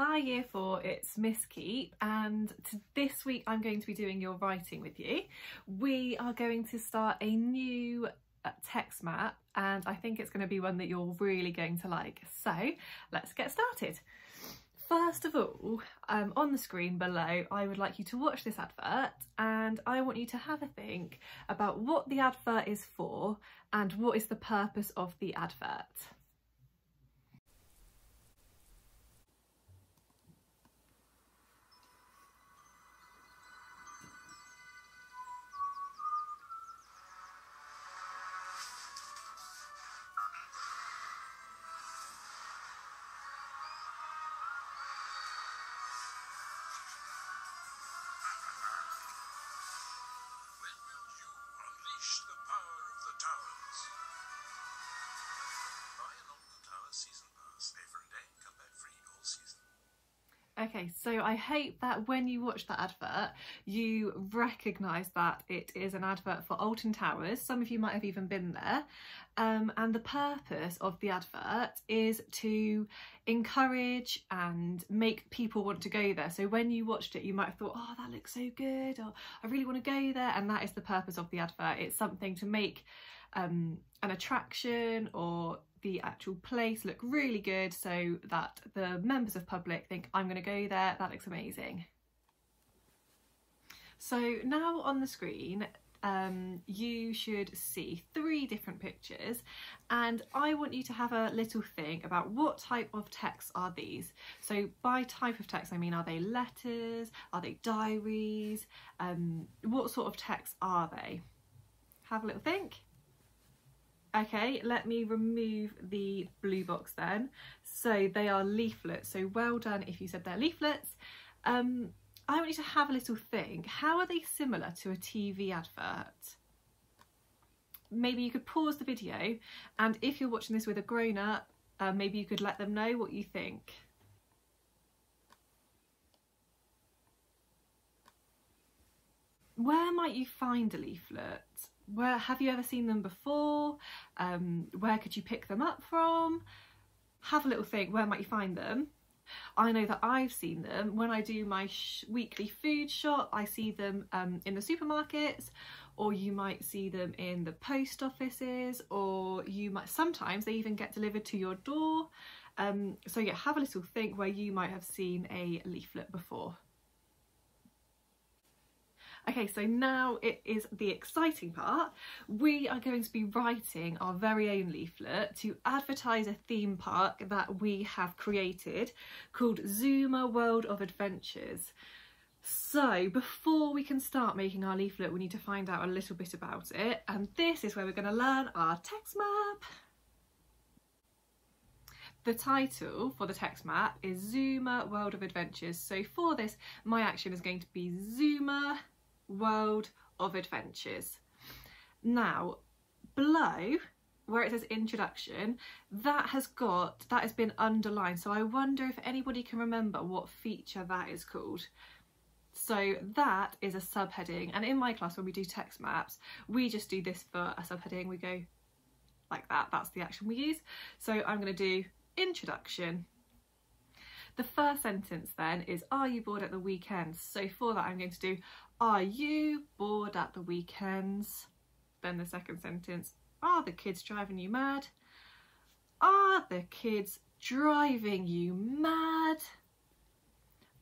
Hi Year 4, it's Miss Keep and this week I'm going to be doing your writing with you. We are going to start a new uh, text map and I think it's going to be one that you're really going to like. So let's get started. First of all, um, on the screen below, I would like you to watch this advert and I want you to have a think about what the advert is for and what is the purpose of the advert. Okay, so I hope that when you watch that advert, you recognise that it is an advert for Alton Towers. Some of you might have even been there. Um, and the purpose of the advert is to encourage and make people want to go there. So when you watched it, you might have thought, oh, that looks so good, or I really want to go there. And that is the purpose of the advert. It's something to make um, an attraction or the actual place look really good so that the members of public think I'm going to go there, that looks amazing. So now on the screen um, you should see three different pictures and I want you to have a little think about what type of texts are these. So by type of text I mean are they letters, are they diaries, um, what sort of texts are they? Have a little think. Okay, let me remove the blue box then. So they are leaflets, so well done if you said they're leaflets. Um, I want you to have a little think. How are they similar to a TV advert? Maybe you could pause the video and if you're watching this with a grown-up, uh, maybe you could let them know what you think. Where might you find a leaflet? Where have you ever seen them before? Um, where could you pick them up from? Have a little think, where might you find them? I know that I've seen them when I do my weekly food shop. I see them um, in the supermarkets or you might see them in the post offices or you might sometimes they even get delivered to your door. Um, so yeah, have a little think where you might have seen a leaflet before. Okay, so now it is the exciting part. We are going to be writing our very own leaflet to advertise a theme park that we have created called Zuma World of Adventures. So before we can start making our leaflet, we need to find out a little bit about it. And this is where we're going to learn our text map. The title for the text map is Zuma World of Adventures. So for this, my action is going to be Zuma World of Adventures. Now, below where it says introduction, that has got, that has been underlined. So I wonder if anybody can remember what feature that is called. So that is a subheading. And in my class, when we do text maps, we just do this for a subheading. We go like that, that's the action we use. So I'm gonna do introduction. The first sentence then is, are you bored at the weekend? So for that, I'm going to do, are you bored at the weekends? Then the second sentence, are the kids driving you mad? Are the kids driving you mad?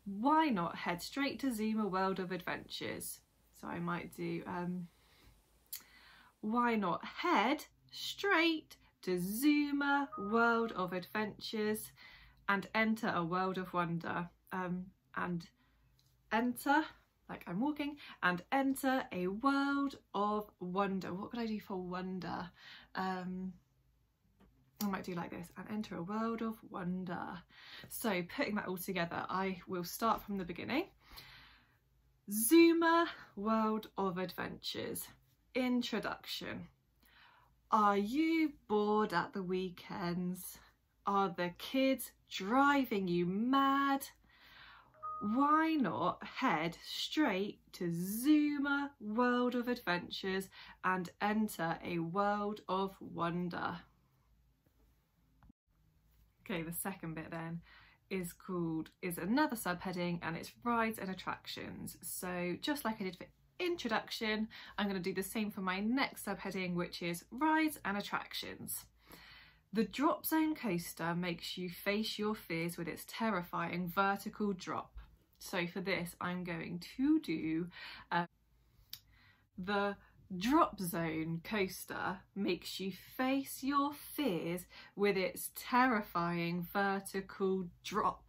Why not head straight to Zuma World of Adventures? So I might do, um, why not head straight to Zuma World of Adventures and enter a world of wonder um, and enter like I'm walking and enter a world of wonder. What could I do for wonder? Um, I might do like this and enter a world of wonder. So putting that all together, I will start from the beginning. Zuma World of Adventures. Introduction. Are you bored at the weekends? Are the kids driving you mad? Why not head straight to Zuma World of Adventures and enter a world of wonder? Okay, the second bit then. is called is another subheading and it's rides and attractions. So just like I did for introduction, I'm going to do the same for my next subheading, which is rides and attractions. The drop zone coaster makes you face your fears with its terrifying vertical drop. So for this, I'm going to do uh, the drop zone coaster makes you face your fears with its terrifying vertical drop.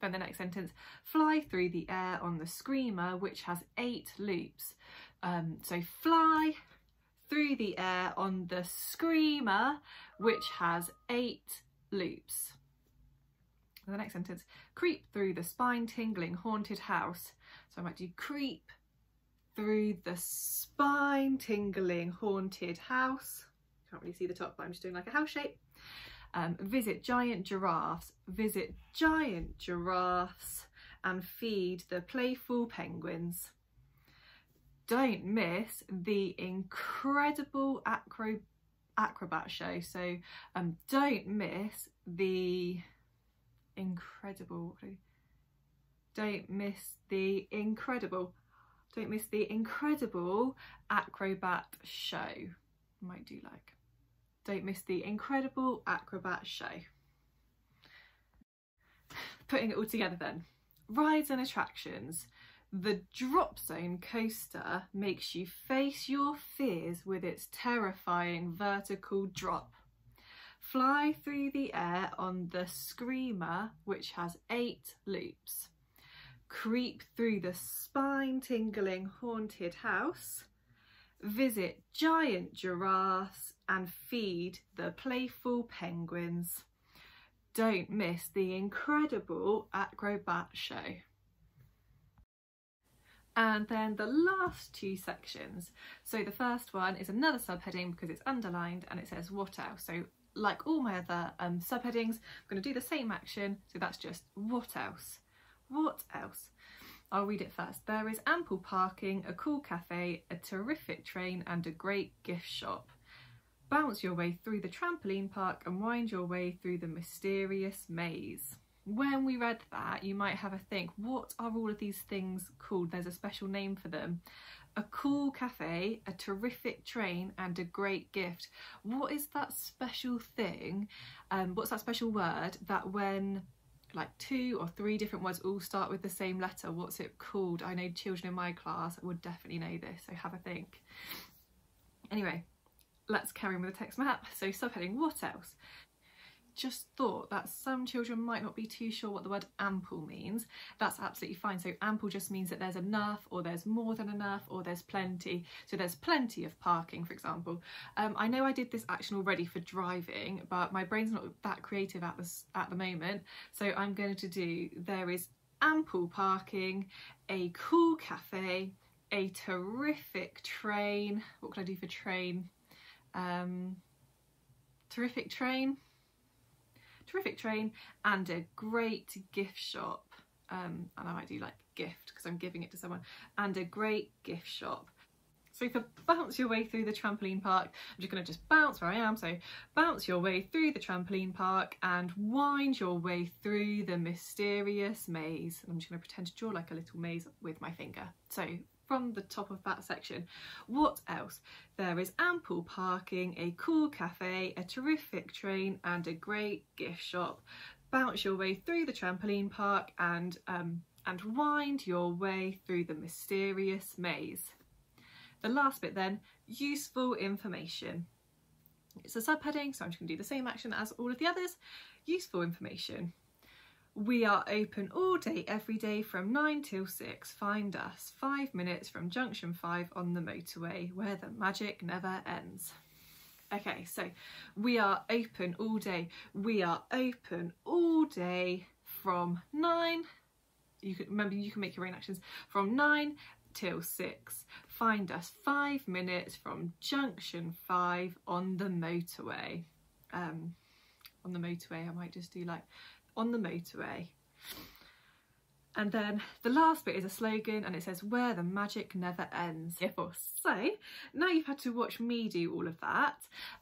Then the next sentence, fly through the air on the screamer, which has eight loops. Um, so fly through the air on the screamer, which has eight loops. The next sentence, creep through the spine tingling haunted house. So I might do creep through the spine tingling haunted house. Can't really see the top, but I'm just doing like a house shape. Um, visit giant giraffes, visit giant giraffes and feed the playful penguins. Don't miss the incredible acro acrobat show. So um, don't miss the incredible, don't miss the incredible, don't miss the incredible acrobat show. Might do like don't miss the incredible acrobat show. Putting it all together then. Rides and attractions. The drop zone coaster makes you face your fears with its terrifying vertical drop. Fly through the air on the screamer, which has eight loops. Creep through the spine tingling haunted house visit giant giraffes and feed the playful penguins. Don't miss the incredible Acrobat show. And then the last two sections. So the first one is another subheading because it's underlined and it says what else. So like all my other um, subheadings, I'm going to do the same action. So that's just what else? What else? I'll read it first. There is ample parking, a cool cafe, a terrific train and a great gift shop. Bounce your way through the trampoline park and wind your way through the mysterious maze. When we read that, you might have a think, what are all of these things called? There's a special name for them. A cool cafe, a terrific train and a great gift. What is that special thing? Um, what's that special word that when like two or three different words all start with the same letter. What's it called? I know children in my class would definitely know this, so have a think. Anyway, let's carry on with the text map. So subheading, what else? Just thought that some children might not be too sure what the word ample means. That's absolutely fine. So ample just means that there's enough or there's more than enough or there's plenty. So there's plenty of parking, for example. Um, I know I did this action already for driving, but my brain's not that creative at, this, at the moment. So I'm going to do, there is ample parking, a cool cafe, a terrific train. What could I do for train? Um, terrific train terrific train and a great gift shop. Um, and I might do like gift because I'm giving it to someone and a great gift shop. So for bounce your way through the trampoline park, I'm just going to just bounce where I am. So bounce your way through the trampoline park and wind your way through the mysterious maze. I'm just going to pretend to draw like a little maze with my finger. So from the top of that section. What else? There is ample parking, a cool cafe, a terrific train and a great gift shop. Bounce your way through the trampoline park and, um, and wind your way through the mysterious maze. The last bit then, useful information. It's a subheading, so I'm just going to do the same action as all of the others. Useful information. We are open all day, every day from 9 till 6. Find us five minutes from junction 5 on the motorway where the magic never ends. Okay, so we are open all day. We are open all day from 9. You can remember you can make your own actions from 9 till 6. Find us five minutes from junction 5 on the motorway. Um, on the motorway, I might just do like on the motorway. And then the last bit is a slogan and it says, where the magic never ends. So now you've had to watch me do all of that.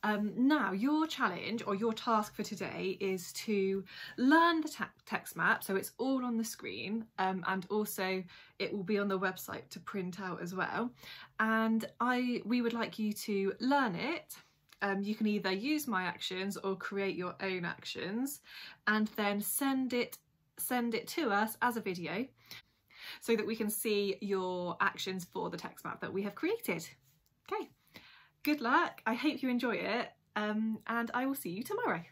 Um, now your challenge or your task for today is to learn the text map. So it's all on the screen um, and also it will be on the website to print out as well. And I we would like you to learn it um, you can either use my actions or create your own actions and then send it send it to us as a video so that we can see your actions for the text map that we have created. Okay, good luck. I hope you enjoy it um, and I will see you tomorrow.